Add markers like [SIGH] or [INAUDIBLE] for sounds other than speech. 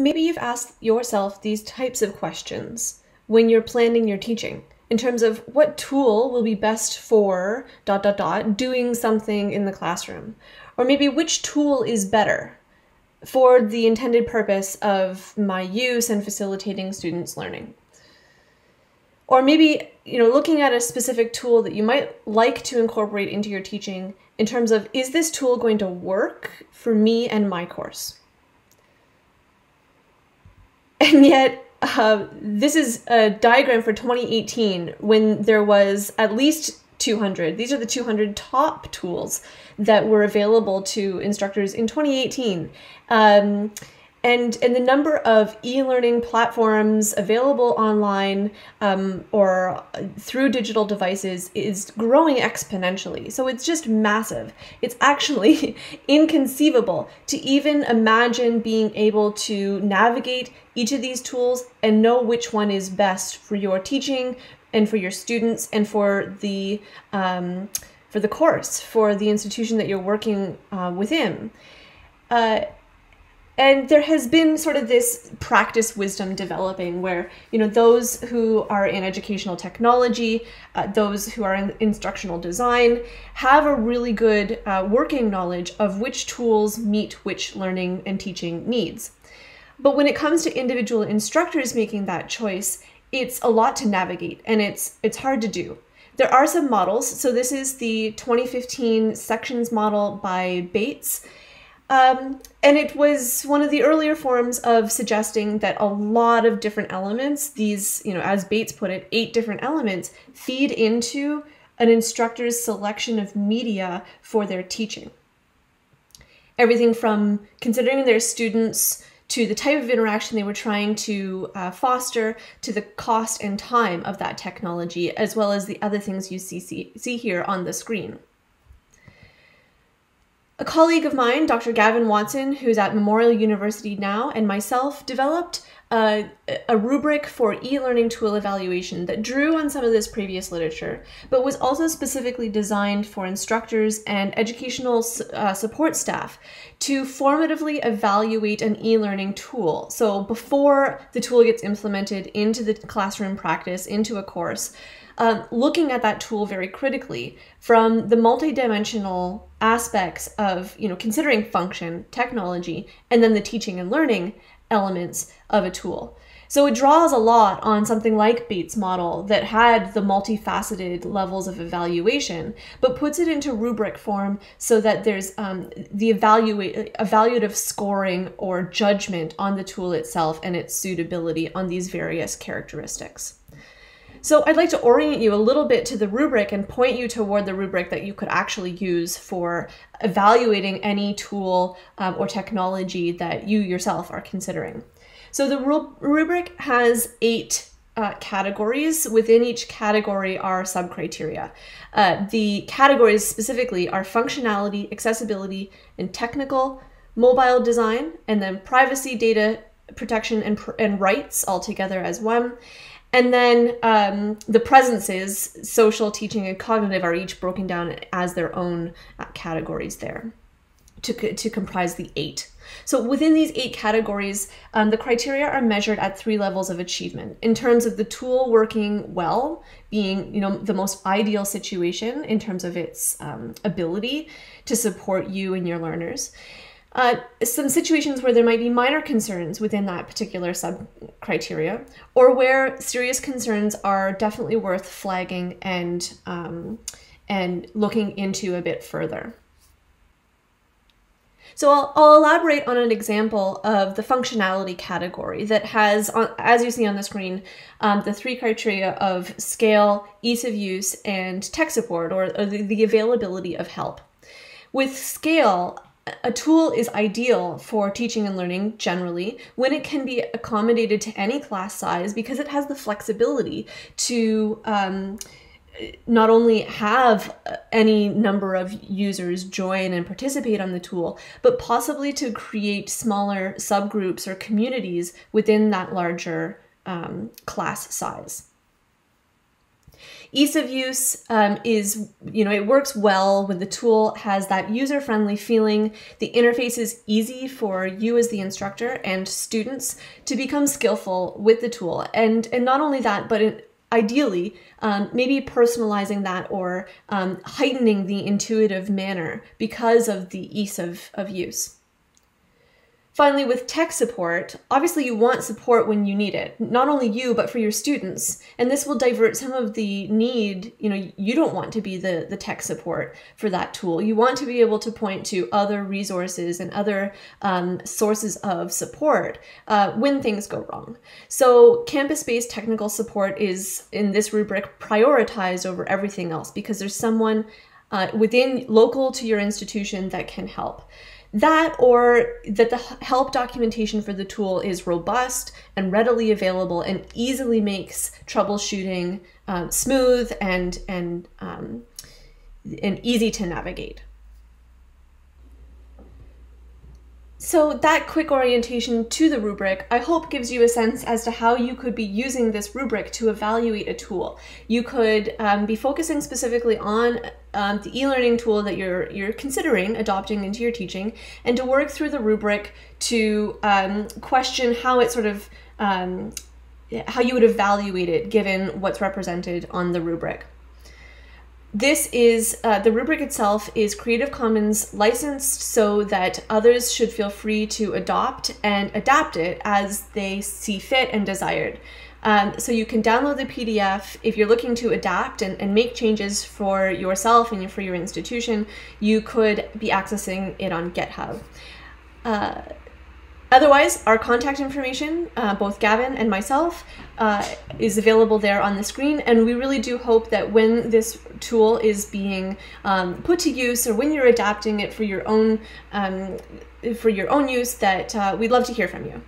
maybe you've asked yourself these types of questions when you're planning your teaching in terms of what tool will be best for dot dot dot doing something in the classroom. Or maybe which tool is better for the intended purpose of my use and facilitating students learning. Or maybe you know looking at a specific tool that you might like to incorporate into your teaching in terms of is this tool going to work for me and my course and yet uh, this is a diagram for 2018 when there was at least 200 these are the 200 top tools that were available to instructors in 2018 um, and and the number of e-learning platforms available online um, or through digital devices is growing exponentially. So it's just massive. It's actually [LAUGHS] inconceivable to even imagine being able to navigate each of these tools and know which one is best for your teaching and for your students and for the um, for the course for the institution that you're working uh, within. Uh, and there has been sort of this practice wisdom developing where you know those who are in educational technology uh, those who are in instructional design have a really good uh, working knowledge of which tools meet which learning and teaching needs. But when it comes to individual instructors making that choice it's a lot to navigate and it's it's hard to do. There are some models. So this is the 2015 sections model by bates um, and it was one of the earlier forms of suggesting that a lot of different elements, these, you know, as Bates put it, eight different elements, feed into an instructor's selection of media for their teaching. Everything from considering their students to the type of interaction they were trying to uh, foster, to the cost and time of that technology, as well as the other things you see, see, see here on the screen. A colleague of mine, Dr. Gavin Watson, who's at Memorial University now, and myself developed a, a rubric for e-learning tool evaluation that drew on some of this previous literature, but was also specifically designed for instructors and educational uh, support staff to formatively evaluate an e-learning tool. So before the tool gets implemented into the classroom practice, into a course, um, looking at that tool very critically from the multidimensional aspects of, you know, considering function, technology, and then the teaching and learning elements of a tool. So it draws a lot on something like Bates' model that had the multifaceted levels of evaluation, but puts it into rubric form so that there's um, the evaluate evaluative scoring or judgment on the tool itself and its suitability on these various characteristics. So I'd like to orient you a little bit to the rubric and point you toward the rubric that you could actually use for evaluating any tool um, or technology that you yourself are considering. So the rubric has eight uh, categories. Within each category are sub-criteria. Uh, the categories specifically are functionality, accessibility, and technical, mobile design, and then privacy, data protection, and, and rights all together as one. And then um, the presences, social, teaching, and cognitive, are each broken down as their own uh, categories there to, to comprise the eight. So within these eight categories, um, the criteria are measured at three levels of achievement in terms of the tool working well, being you know the most ideal situation in terms of its um, ability to support you and your learners. Uh, some situations where there might be minor concerns within that particular sub criteria, or where serious concerns are definitely worth flagging and um, and looking into a bit further. So I'll, I'll, elaborate on an example of the functionality category that has, as you see on the screen, um, the three criteria of scale, ease of use, and tech support, or, or the, the availability of help. With scale, a tool is ideal for teaching and learning generally when it can be accommodated to any class size because it has the flexibility to um, not only have any number of users join and participate on the tool, but possibly to create smaller subgroups or communities within that larger um, class size. Ease of use um, is, you know, it works well when the tool has that user friendly feeling. The interface is easy for you as the instructor and students to become skillful with the tool. And, and not only that, but it, ideally, um, maybe personalizing that or um, heightening the intuitive manner because of the ease of, of use. Finally, with tech support, obviously you want support when you need it, not only you, but for your students. And this will divert some of the need, you know, you don't want to be the, the tech support for that tool. You want to be able to point to other resources and other um, sources of support uh, when things go wrong. So campus-based technical support is, in this rubric, prioritized over everything else because there's someone uh, within local to your institution that can help. That or that the help documentation for the tool is robust and readily available and easily makes troubleshooting um, smooth and, and, um, and easy to navigate. So that quick orientation to the rubric, I hope gives you a sense as to how you could be using this rubric to evaluate a tool. You could um, be focusing specifically on um, the e-learning tool that you're you're considering adopting into your teaching, and to work through the rubric to um, question how it sort of um, how you would evaluate it given what's represented on the rubric. This is, uh, the rubric itself is Creative Commons licensed so that others should feel free to adopt and adapt it as they see fit and desired. Um, so you can download the PDF if you're looking to adapt and, and make changes for yourself and for your institution, you could be accessing it on GitHub. Uh, Otherwise, our contact information, uh, both Gavin and myself, uh, is available there on the screen. And we really do hope that when this tool is being um, put to use or when you're adapting it for your own, um, for your own use, that uh, we'd love to hear from you.